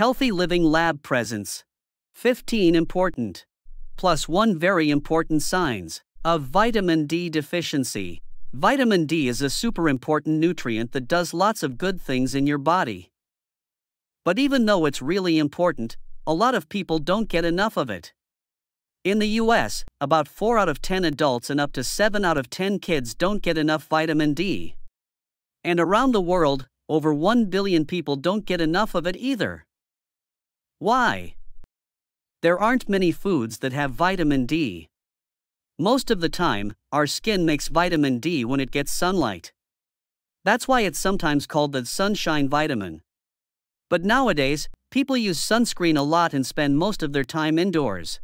Healthy Living Lab Presents. 15 important. Plus 1 very important signs of vitamin D deficiency. Vitamin D is a super important nutrient that does lots of good things in your body. But even though it's really important, a lot of people don't get enough of it. In the US, about 4 out of 10 adults and up to 7 out of 10 kids don't get enough vitamin D. And around the world, over 1 billion people don't get enough of it either. Why? There aren't many foods that have vitamin D. Most of the time, our skin makes vitamin D when it gets sunlight. That's why it's sometimes called the sunshine vitamin. But nowadays, people use sunscreen a lot and spend most of their time indoors.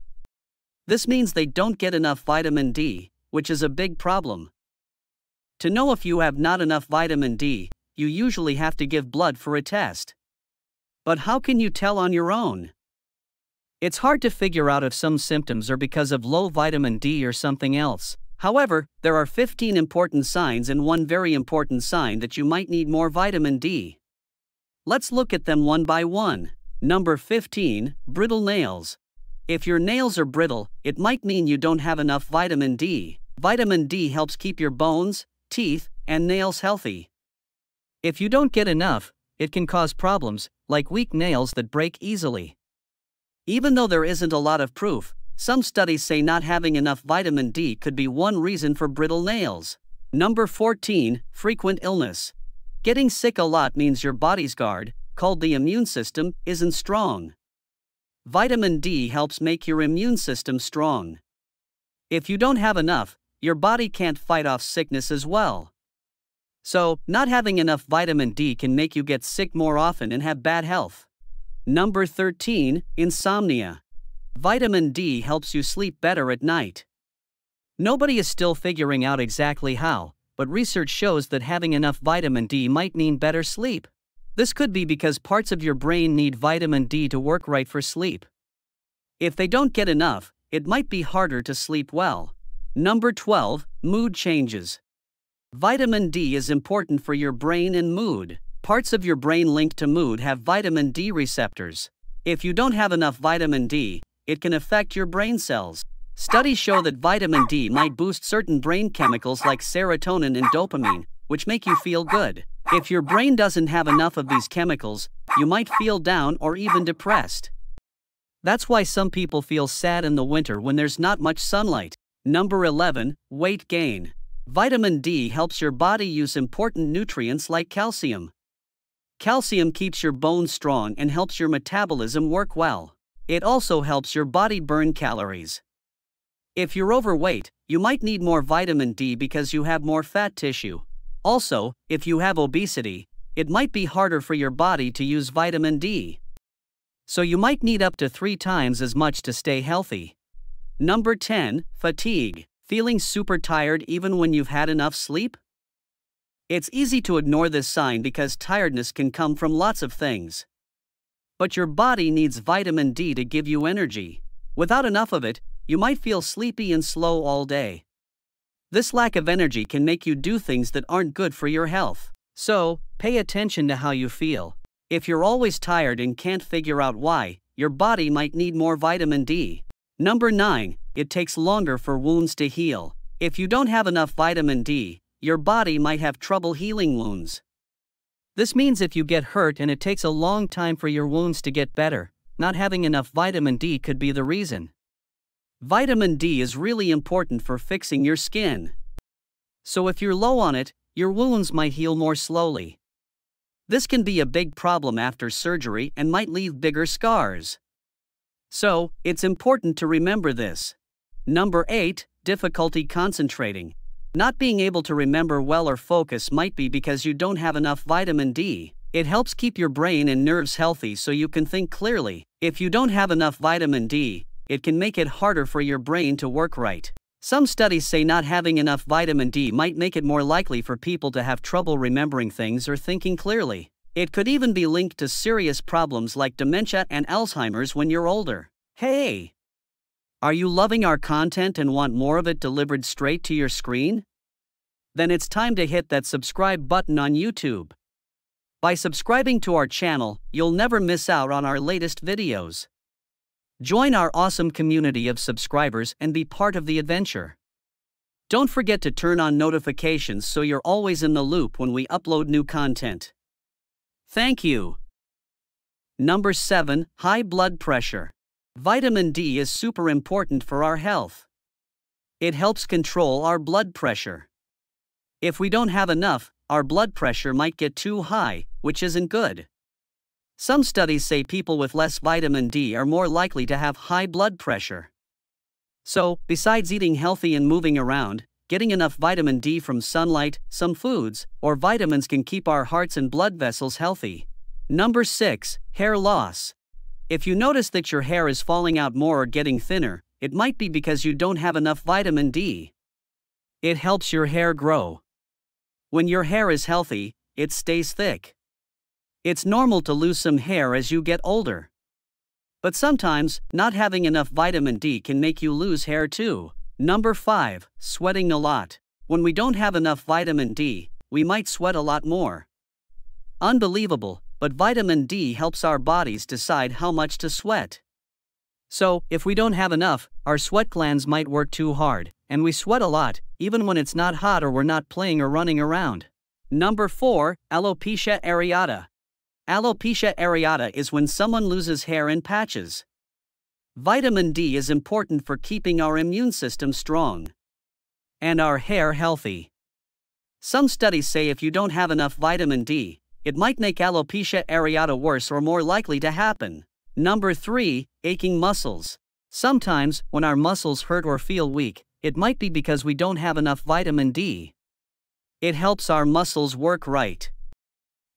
This means they don't get enough vitamin D, which is a big problem. To know if you have not enough vitamin D, you usually have to give blood for a test. But how can you tell on your own? It's hard to figure out if some symptoms are because of low vitamin D or something else. However, there are 15 important signs and one very important sign that you might need more vitamin D. Let's look at them one by one. Number 15 Brittle nails. If your nails are brittle, it might mean you don't have enough vitamin D. Vitamin D helps keep your bones, teeth, and nails healthy. If you don't get enough, it can cause problems, like weak nails that break easily. Even though there isn't a lot of proof, some studies say not having enough vitamin D could be one reason for brittle nails. Number 14 Frequent illness. Getting sick a lot means your body's guard, called the immune system, isn't strong. Vitamin D helps make your immune system strong. If you don't have enough, your body can't fight off sickness as well. So, not having enough vitamin D can make you get sick more often and have bad health. Number 13 Insomnia. Vitamin D helps you sleep better at night. Nobody is still figuring out exactly how, but research shows that having enough vitamin D might mean better sleep. This could be because parts of your brain need vitamin D to work right for sleep. If they don't get enough, it might be harder to sleep well. Number 12 Mood changes. Vitamin D is important for your brain and mood. Parts of your brain linked to mood have vitamin D receptors. If you don't have enough vitamin D, it can affect your brain cells. Studies show that vitamin D might boost certain brain chemicals like serotonin and dopamine, which make you feel good. If your brain doesn't have enough of these chemicals, you might feel down or even depressed. That's why some people feel sad in the winter when there's not much sunlight. Number 11 Weight Gain. Vitamin D helps your body use important nutrients like calcium. Calcium keeps your bones strong and helps your metabolism work well. It also helps your body burn calories. If you're overweight, you might need more vitamin D because you have more fat tissue. Also, if you have obesity, it might be harder for your body to use vitamin D. So you might need up to three times as much to stay healthy. Number 10 Fatigue. Feeling super tired even when you've had enough sleep? It's easy to ignore this sign because tiredness can come from lots of things. But your body needs vitamin D to give you energy. Without enough of it, you might feel sleepy and slow all day. This lack of energy can make you do things that aren't good for your health. So, pay attention to how you feel. If you're always tired and can't figure out why, your body might need more vitamin D. Number 9 it takes longer for wounds to heal. If you don't have enough vitamin D, your body might have trouble healing wounds. This means if you get hurt and it takes a long time for your wounds to get better, not having enough vitamin D could be the reason. Vitamin D is really important for fixing your skin. So if you're low on it, your wounds might heal more slowly. This can be a big problem after surgery and might leave bigger scars. So, it's important to remember this. Number 8 Difficulty concentrating. Not being able to remember well or focus might be because you don't have enough vitamin D. It helps keep your brain and nerves healthy so you can think clearly. If you don't have enough vitamin D, it can make it harder for your brain to work right. Some studies say not having enough vitamin D might make it more likely for people to have trouble remembering things or thinking clearly. It could even be linked to serious problems like dementia and Alzheimer's when you're older. Hey! Are you loving our content and want more of it delivered straight to your screen? Then it's time to hit that subscribe button on YouTube. By subscribing to our channel, you'll never miss out on our latest videos. Join our awesome community of subscribers and be part of the adventure. Don't forget to turn on notifications so you're always in the loop when we upload new content. Thank you. Number 7 High blood pressure. Vitamin D is super important for our health. It helps control our blood pressure. If we don't have enough, our blood pressure might get too high, which isn't good. Some studies say people with less vitamin D are more likely to have high blood pressure. So, besides eating healthy and moving around, getting enough vitamin D from sunlight, some foods, or vitamins can keep our hearts and blood vessels healthy. Number 6. Hair loss. If you notice that your hair is falling out more or getting thinner, it might be because you don't have enough vitamin D. It helps your hair grow. When your hair is healthy, it stays thick. It's normal to lose some hair as you get older. But sometimes, not having enough vitamin D can make you lose hair too. Number 5. Sweating a lot. When we don't have enough vitamin D, we might sweat a lot more. Unbelievable, but vitamin D helps our bodies decide how much to sweat. So, if we don't have enough, our sweat glands might work too hard, and we sweat a lot, even when it's not hot or we're not playing or running around. Number 4. Alopecia areata. Alopecia areata is when someone loses hair in patches. Vitamin D is important for keeping our immune system strong and our hair healthy. Some studies say if you don't have enough vitamin D, it might make alopecia areata worse or more likely to happen. Number 3. Aching muscles. Sometimes, when our muscles hurt or feel weak, it might be because we don't have enough vitamin D. It helps our muscles work right.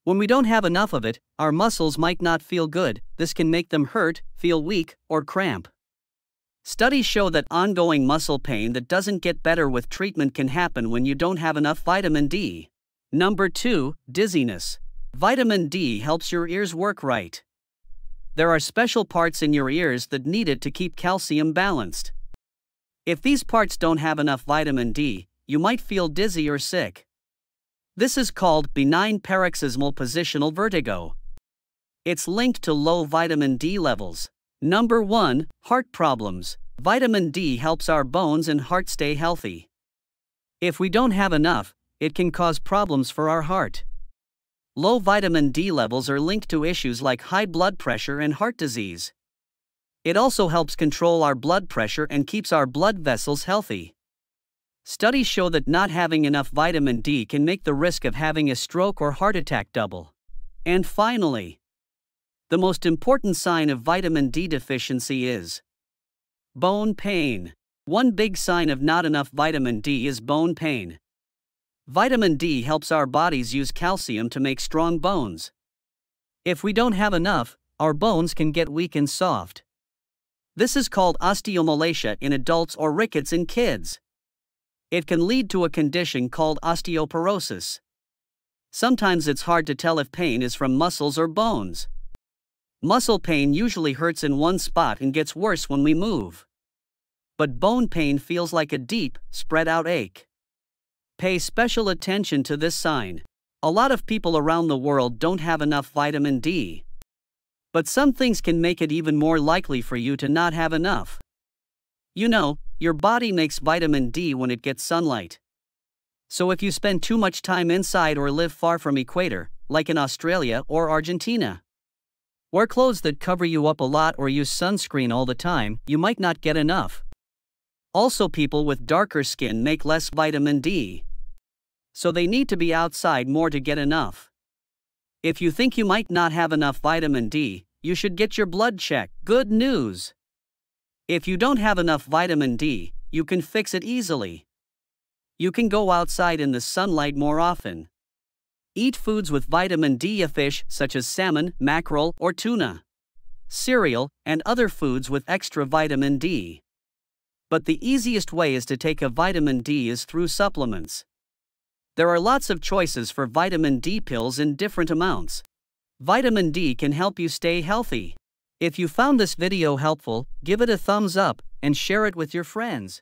When we don't have enough of it, our muscles might not feel good, this can make them hurt, feel weak, or cramp. Studies show that ongoing muscle pain that doesn't get better with treatment can happen when you don't have enough vitamin D. Number 2. Dizziness. Vitamin D helps your ears work right. There are special parts in your ears that need it to keep calcium balanced. If these parts don't have enough vitamin D, you might feel dizzy or sick. This is called benign paroxysmal positional vertigo. It's linked to low vitamin D levels. Number 1 Heart problems. Vitamin D helps our bones and heart stay healthy. If we don't have enough, it can cause problems for our heart. Low vitamin D levels are linked to issues like high blood pressure and heart disease. It also helps control our blood pressure and keeps our blood vessels healthy. Studies show that not having enough vitamin D can make the risk of having a stroke or heart attack double. And finally, the most important sign of vitamin D deficiency is bone pain. One big sign of not enough vitamin D is bone pain. Vitamin D helps our bodies use calcium to make strong bones. If we don't have enough, our bones can get weak and soft. This is called osteomalacia in adults or rickets in kids. It can lead to a condition called osteoporosis. Sometimes it's hard to tell if pain is from muscles or bones. Muscle pain usually hurts in one spot and gets worse when we move. But bone pain feels like a deep, spread out ache. Pay special attention to this sign. A lot of people around the world don't have enough vitamin D. But some things can make it even more likely for you to not have enough. You know, your body makes vitamin D when it gets sunlight. So if you spend too much time inside or live far from equator, like in Australia or Argentina, wear clothes that cover you up a lot or use sunscreen all the time, you might not get enough. Also, people with darker skin make less vitamin D. So they need to be outside more to get enough. If you think you might not have enough vitamin D, you should get your blood checked. Good news! If you don't have enough vitamin D, you can fix it easily. You can go outside in the sunlight more often. Eat foods with vitamin D, fish such as salmon, mackerel, or tuna, cereal, and other foods with extra vitamin D. But the easiest way is to take a vitamin D is through supplements. There are lots of choices for vitamin D pills in different amounts. Vitamin D can help you stay healthy. If you found this video helpful, give it a thumbs up and share it with your friends.